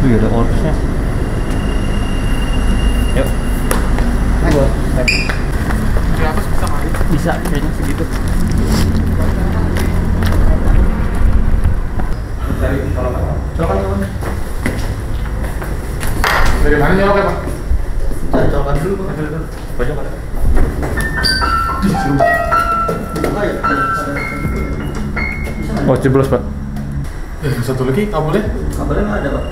Wih ada orbsnya. Yuk. Berapa sih bisa mari? Bisa kayaknya segitu. Dari colokan. Colokan. Dari mana nyoloknya pak? Cari colokan dulu dulu. Pojok ada. Oh, jeblos, Pak. Eh, satu lagi kabelnya Kabarnya nggak ada, Pak.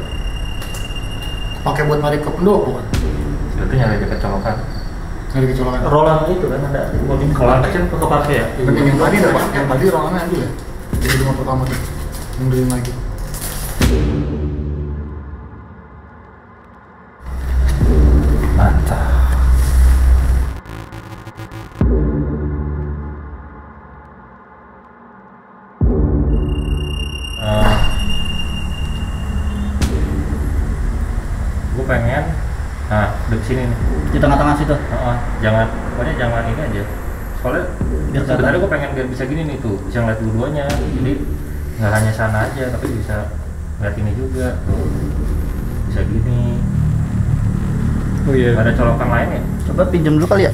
Pakai buat narik ke pendopo kan? Itu nyari dekat colokan. Dari kecolokan. Roland itu kan ada mobil kalau kecil ke kepake ya. Yang, yang tadi ada pak, yang tadi rolangannya ambil ya. Jadi rumah pertama tuh, mundurin lagi. Soalnya Biar sebenarnya gue pengen biar bisa gini nih tuh bisa ngeliat dua-duanya. Jadi nggak hanya sana aja tapi bisa ngeliat ini juga tuh. Bisa gini. Oh iya. Ada colokan lain ya coba pinjam dulu kali ya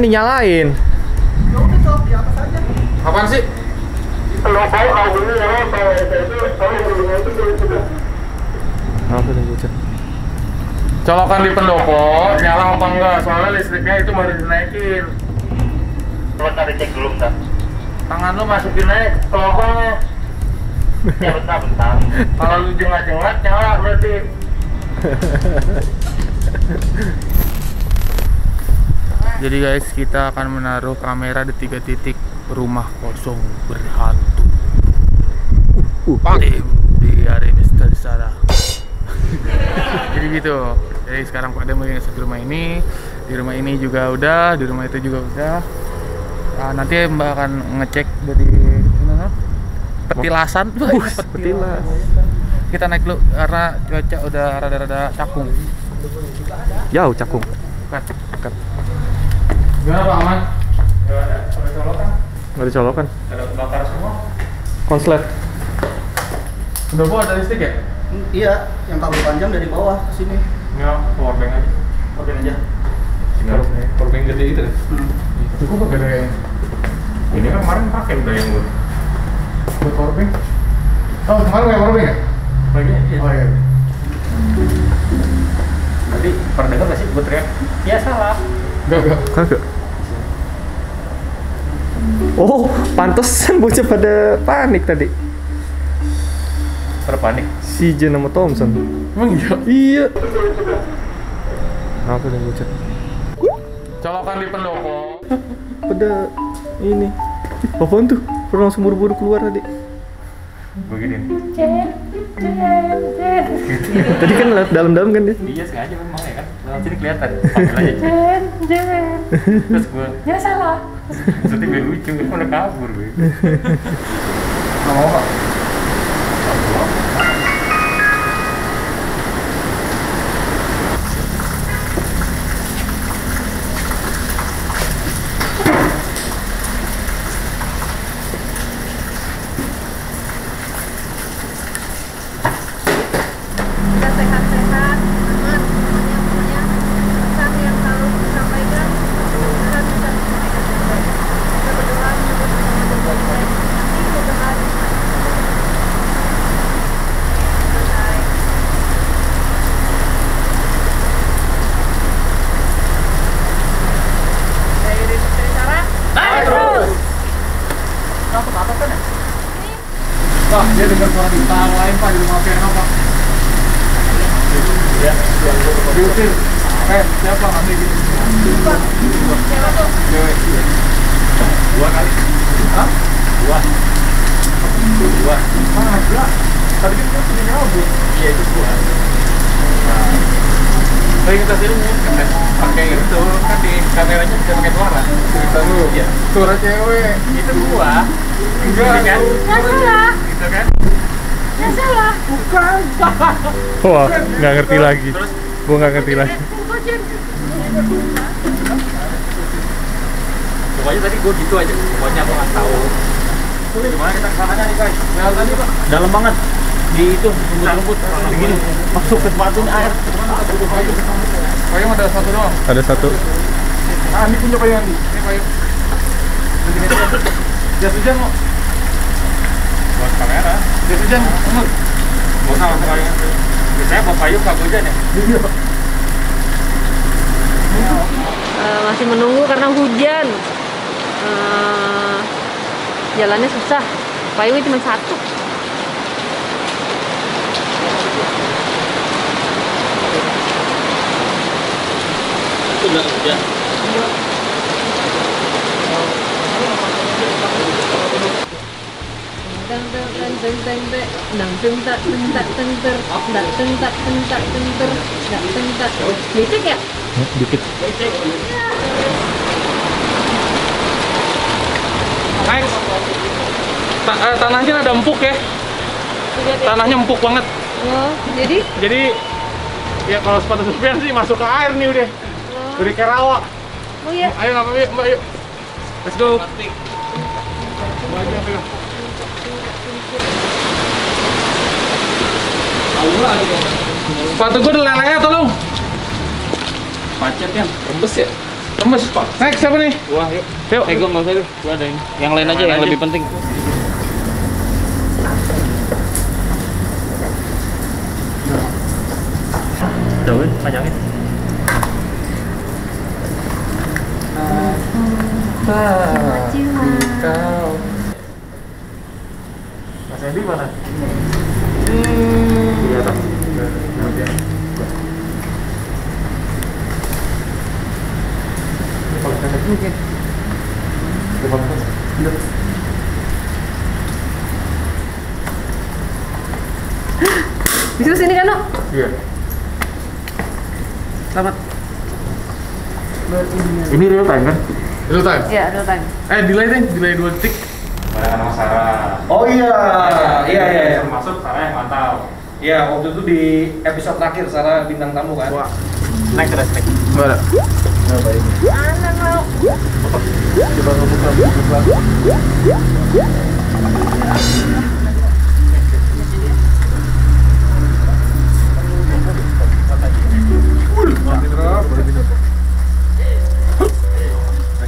Kan dinyalain. Apaan sih? Bocah? Colokan di pendopo, nyala apa enggak? Soalnya listriknya itu baru dinaikin. coba cari cek dulu bentar Tangan lu masukin aja ke lubangnya. ya bentar bentar Kalau lu jengat-jengat nyala berarti. Jadi guys, kita akan menaruh kamera di tiga titik rumah kosong berhantu. Tim di hari Mister Sarah. Jadi gitu. Jadi sekarang Pak Demo yang di rumah ini, di rumah ini juga udah, di rumah itu juga udah. Nah, nanti Mbak akan ngecek dari mana? Petilasan. Ini petilas. Kita naik dulu karena cuaca udah rada-rada cakung. Jauh cakung. Kat. Gimana Pak Aman? nggak ada sampai colokan Nggak dicolokan. ada kebakar semua Konslet. Udah bawa ada listrik ya? iya yang kabel panjang dari bawah ke sini nggak power bank aja oke aja tinggal Power bank gede itu. hmm. Cukup gak gede ini kan kemarin pakai udah yang gue buat power bank? Oh kemarin pakai power bank ya? lagi Oh iya. tadi pernah dengar nggak sih gue teriak ya salah Kagak. Oh, pantesan bocah pada panik tadi. terpanik Si Jen sama Thompson. Emang iya? Iya. Apa nih bocah? Colokan di pendopo. Pada ini. Apaan tuh? Pernah langsung buru-buru keluar tadi. Gue gini Tadi kan lewat dalam-dalam kan dia. iya sengaja memang ya kan? Lewat sini kelihatan. Panggil aja. Jen jen terus gue ya salah. Maksudnya biar lucu gue udah kabur gue Nggak mau Pak, dia dengar suara bintang lain Pak di rumah Firna Pak. Ya, diusir. Eh, siapa gitu? Siapa tuh? Cewek. Iya. Dua kali. Hah? Dua. Dua. Ah, Tadi kan Iya, itu. Nah kita sini pakai itu kan di kameranya bisa pakai suara. Cerita dulu Iya. suara cewek. Itu dua enggak Ini kan? Nggak salah, itu kan? Nggak salah. bukan. Wah, nggak ngerti lagi. terus? Gua nggak ngerti lagi. Pokoknya tadi gue gitu aja. Pokoknya gue nggak tahu. Gimana kita ke sananya nih guys? Nah tadi pak. Dalam banget. Di itu rumput-rumput begini. Masuk ke sepatu ini air. payung ada satu doang Ada satu. ah ini punya payung Andi ini payung jas hujan mau buat kamera jas hujan Umur. gue sama sekali biasanya bawa payung kak hujan ya masih menunggu karena hujan. Eh, jalannya susah. Payungnya cuma satu. Itu nggak hujan Teng teng teng teng teng teng. Dang teng tak teng tak teng ter. Dak teng tak teng tak teng ter. Dak teng tak. Licik ya? Dikit. Ta eh, tanahnya ada empuk ya. Tanahnya empuk banget. Oh, jadi Jadi ya kalau sepatu Sofian sih masuk ke air nih udah. Kayak rawa. oh ya. Ayo nggak apa-apa, Mbak, yuk. Let's go. Pegang. Sepatu gue udah leleh tolong. macet kan rembes ya Tembus, Pak. Next siapa nih? wah yuk Yuk. eh gue nggak usah dulu gue ada ini yang lain aja yang lebih penting jauhin panjangin Mas Edi mana? di atas Kalau pendek mungkin. Depan pun. Bisa sini kan, Nuk? Iya. Selamat. Ini real time kan? Real time. Ya, real time. Eh, delay deh, delay 2 detik. barengan sama Sarah Oh iya. Iya iya iya. masuk Sarah yang mantau Iya, waktu itu di episode terakhir Sarah bintang tamu kan. Wah. naik terus naik Enggak ada. Anak mau. Coba ngebuka buka.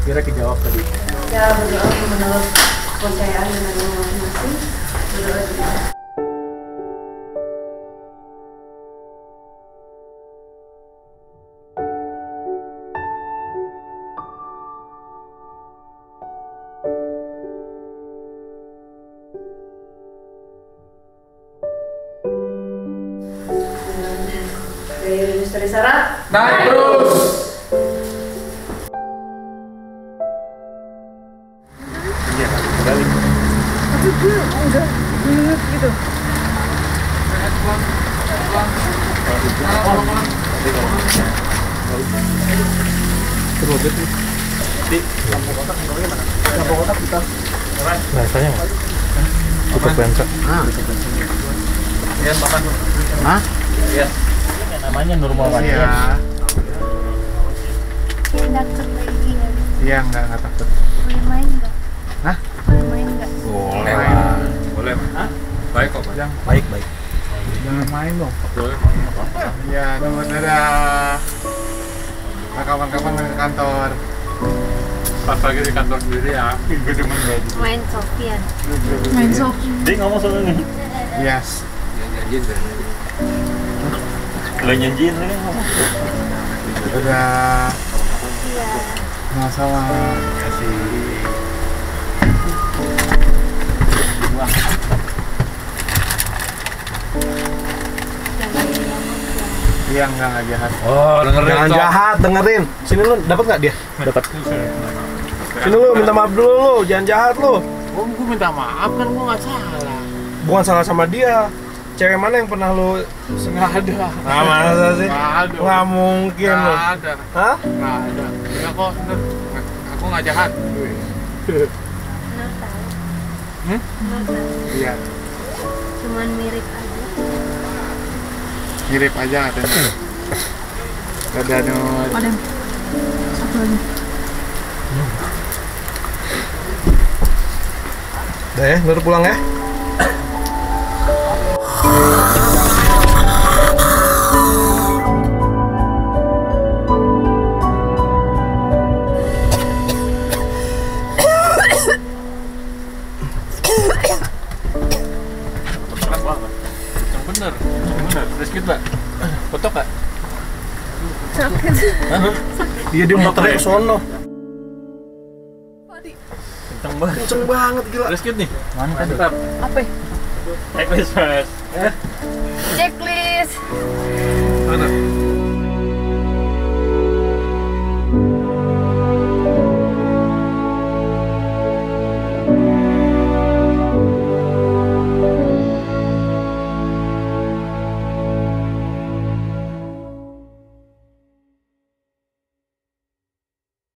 Akhirnya kejawab tadi Ya, berdoa menurut kepercayaan dan agama masing-masing. Rasanya nggak? Cukup lensa. ya makan Hah? ya namanya normal Iya. Datang lagi ya. Iya, enggak enggak takut. Boleh main nggak? Hah? Boleh boleh lah boleh Hah? baik kok Pak. Jangan Baik baik. jangan main dong. boleh Iya, teman dadah. Nah, kapan-kapan main ke kantor. pas lagi di kantor sendiri ya gue demen banget Main Sofian. Main Sofian. Dia ngomong soal ini. Yes. janjiin deh Lo nyanyiin lo ngomong. Udah Iya. masalah. Kasih. Iya enggak enggak jahat. Oh, dengerin. Jangan jahat, dengerin. Sini lu dapat nggak dia? Dapat. Sini lu minta maaf dulu lu, jangan jahat lu. Oh, gue minta maaf kan gue nggak salah. Bukan salah sama dia. Cewek mana yang pernah lu Nggak ada. Nah, masa sih? Nggak ada. Nggak mungkin lu. Nggak ada. Hah? Nggak ada. Enggak kok, bener. Aku nggak jahat. Hmm? Iya. Cuman mirip aja. Mirip aja katanya. Ada Nur. Ada. Satu lagi. Udah ya, Nur pulang ya. Dia dia motornya ke sono. Kenceng banget. Kenceng banget gila. Rescue nih. Mantap. Apa? Checklist, Mas. Checklist. Mana?